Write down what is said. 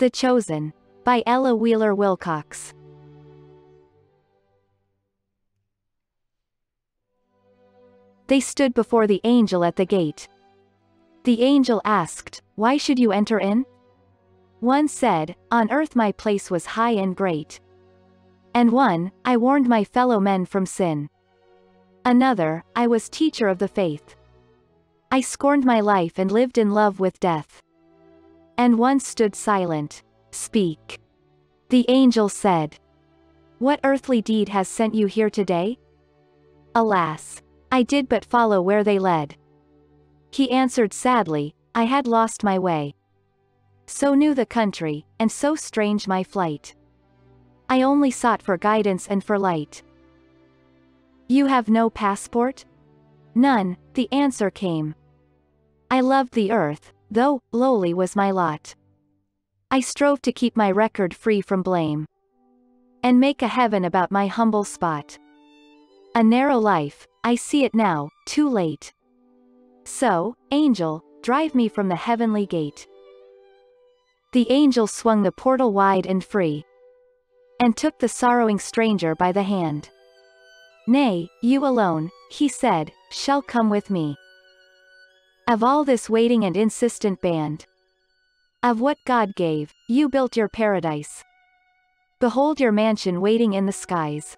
The Chosen. By Ella Wheeler Wilcox. They stood before the angel at the gate. The angel asked, Why should you enter in? One said, On earth my place was high and great. And one, I warned my fellow men from sin. Another, I was teacher of the faith. I scorned my life and lived in love with death. And one stood silent. Speak. The angel said. What earthly deed has sent you here today? Alas. I did but follow where they led. He answered sadly, I had lost my way. So new the country, and so strange my flight. I only sought for guidance and for light. You have no passport? None, the answer came. I loved the earth, though, lowly was my lot. I strove to keep my record free from blame. And make a heaven about my humble spot. A narrow life, I see it now, too late. So, angel, drive me from the heavenly gate. The angel swung the portal wide and free. And took the sorrowing stranger by the hand. Nay, you alone, he said, shall come with me. Of all this waiting and insistent band, of what God gave, you built your paradise. Behold your mansion waiting in the skies.